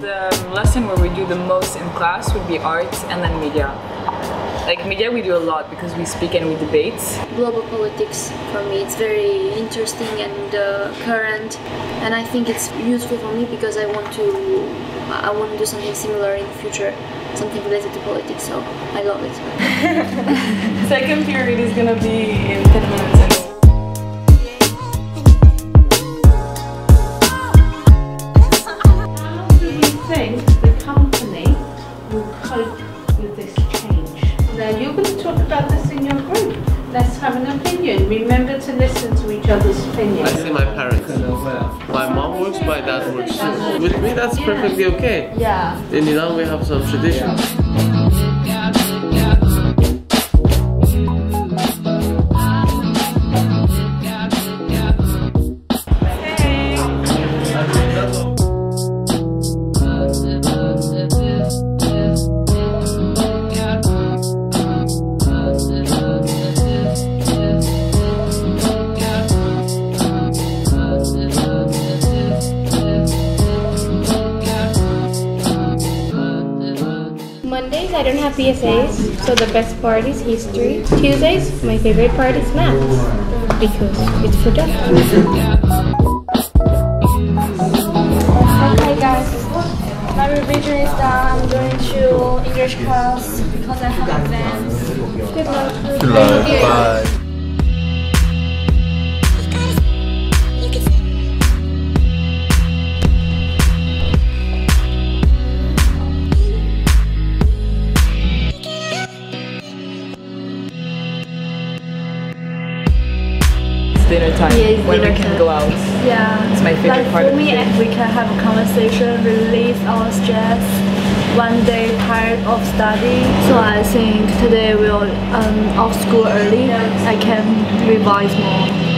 Justin, where we do the most in class would be arts and then media. Like media, we do a lot because we speak and we debate. global politics for me it's very interesting and uh, current and I think it's useful for me because I want to I want to do something similar in the future something related to politics so I love it Second period is gonna be in 10 minutes. Now, you're going to talk about this in your group. Let's have an opinion. Remember to listen to each other's opinions. I see my parents. My mom works, my dad works. With me, that's perfectly okay. Yeah. Then you know we have some traditions. Mondays I don't have PSAs, so the best part is history. Tuesdays, my favorite part is math because it's productive. Hi guys my revision is done I'm going to English class because I have exams good luck Good luck. Dinner time Yeah, when we can time. go out. Yeah, It's my favorite like part for of the me, if we can have a conversation, release our stress. One day tired of study, so I think today we'll um, off school early. I can revise more.